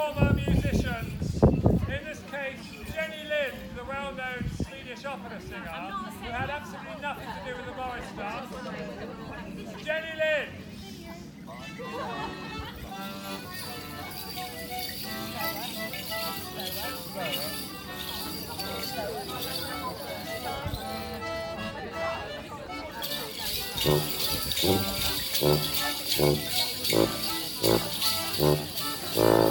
former musicians. In this case, Jenny Lind, the well-known Swedish opera singer, who had absolutely nothing to do with the Morris stars. Jenny Lind! Uh...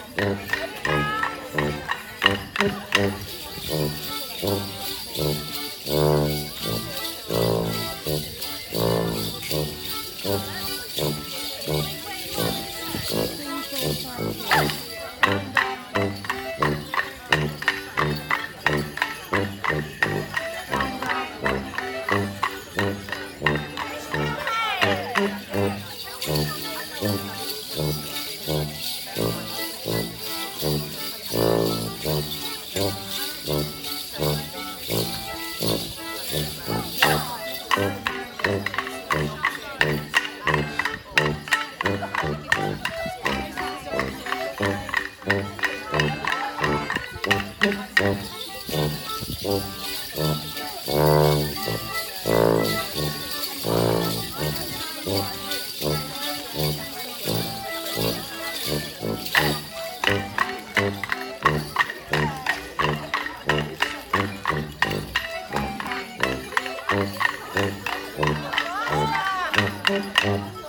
Oh. Oh. Oh.